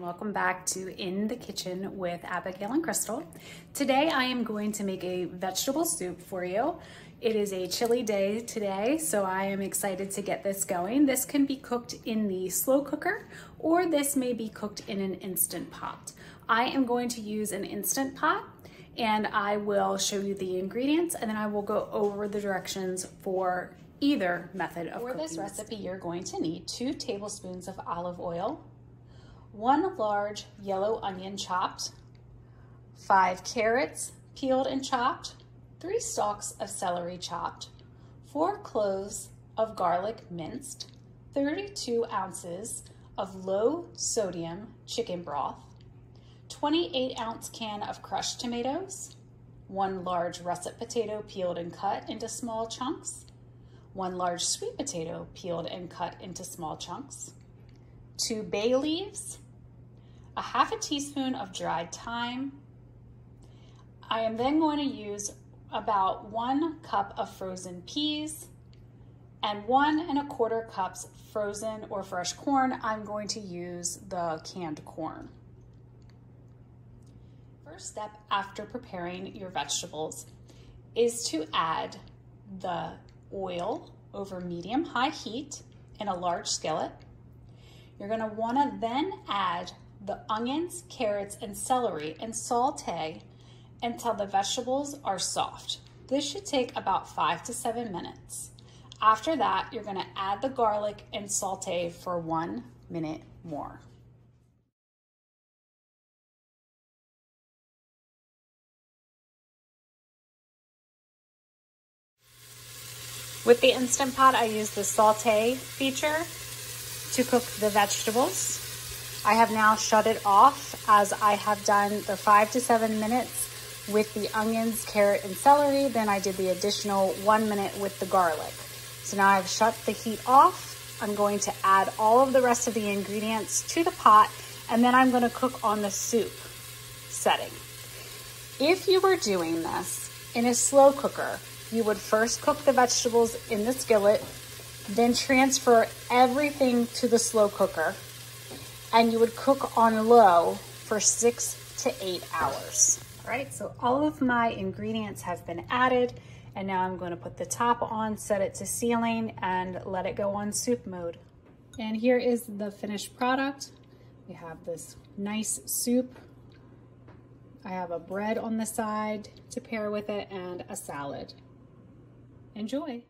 welcome back to In the Kitchen with Abigail and Krystal. Today I am going to make a vegetable soup for you. It is a chilly day today, so I am excited to get this going. This can be cooked in the slow cooker, or this may be cooked in an Instant Pot. I am going to use an Instant Pot, and I will show you the ingredients, and then I will go over the directions for either method of cooking. For this recipe, you're going to need two tablespoons of olive oil, one large yellow onion chopped, five carrots peeled and chopped, three stalks of celery chopped, four cloves of garlic minced, 32 ounces of low sodium chicken broth, 28 ounce can of crushed tomatoes, one large russet potato peeled and cut into small chunks, one large sweet potato peeled and cut into small chunks, two bay leaves, a half a teaspoon of dried thyme. I am then going to use about one cup of frozen peas and one and a quarter cups frozen or fresh corn. I'm going to use the canned corn. First step after preparing your vegetables is to add the oil over medium-high heat in a large skillet. You're gonna wanna then add the onions, carrots, and celery and saute until the vegetables are soft. This should take about five to seven minutes. After that, you're gonna add the garlic and saute for one minute more. With the Instant Pot, I use the saute feature to cook the vegetables. I have now shut it off as I have done the five to seven minutes with the onions, carrot, and celery. Then I did the additional one minute with the garlic. So now I've shut the heat off. I'm going to add all of the rest of the ingredients to the pot and then I'm gonna cook on the soup setting. If you were doing this in a slow cooker, you would first cook the vegetables in the skillet, then transfer everything to the slow cooker, and you would cook on low for six to eight hours. All right, so all of my ingredients have been added, and now I'm gonna put the top on, set it to sealing, and let it go on soup mode. And here is the finished product. We have this nice soup. I have a bread on the side to pair with it and a salad. Enjoy!